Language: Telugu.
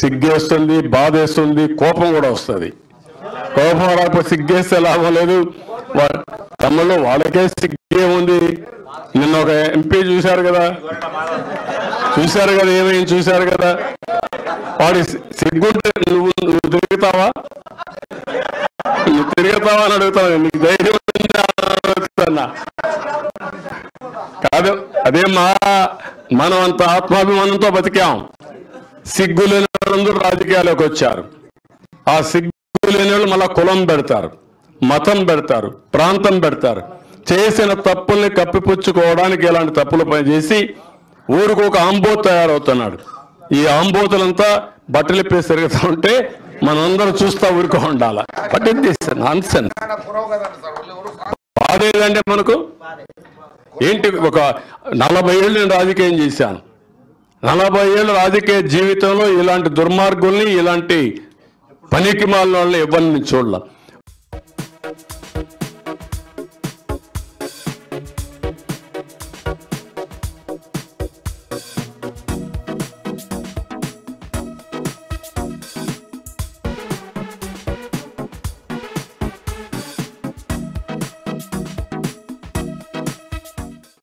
సిగ్గేస్తుంది బాధేస్తుంది కోపం కూడా వస్తుంది. కోపం రాకపోతే సిగ్గేస్తే లాభం లేదు. వా- వాళ్ళకే సిగ్గే ఉంది. నిన్న ఒక ఎంపీ చూశారు కదా. చూశారు కదా ఏమైంది చూశారు కదా. వాడి సిగ్గుంటే నువ్వు నువ్వు తిరుగుతావా? నువ్వు తిరుగుతావా అని అడుగుతావు నీకు ధైర్యం అడుగుతున్నా. కాదు అదే మా మనం అంత ఆత్మాభిమానంతో బతికాం. సిగ్గు లేని వాళ్ళందరూ రాజకీయాల్లోకి వచ్చారు. ఆ సిగ్గు లేని వాళ్ళు మళ్ళా కులం పెడతారు మతం పెడతారు ప్రాంతం పెడతారు. చేసిన తప్పుల్ని కప్పిపుచ్చుకోవడానికి ఇలాంటి తప్పులు పనిచేసి ఊరికి ఒక ఆంబో తయారవుతున్నాడు. ఈ ఆంబోతులంతా బట్టలు ఇప్పేసి తిరుగుతూ ఉంటే మనందరం చూస్తా ఊరుకో ఉండాల? బట్ ఇట్ నాన్ సెన్స్ బాధేదంటే మనకు? ఏంటి ఒక నలభై ఏళ్ళు నేను రాజకీయం చేశాను. నలభై ఏళ్ళ రాజకీయ జీవితంలో ఇలాంటి దుర్మార్గుల్ని ఇలాంటి పనికి మాలిన వాళ్ళని ఎవరిని చూడాల?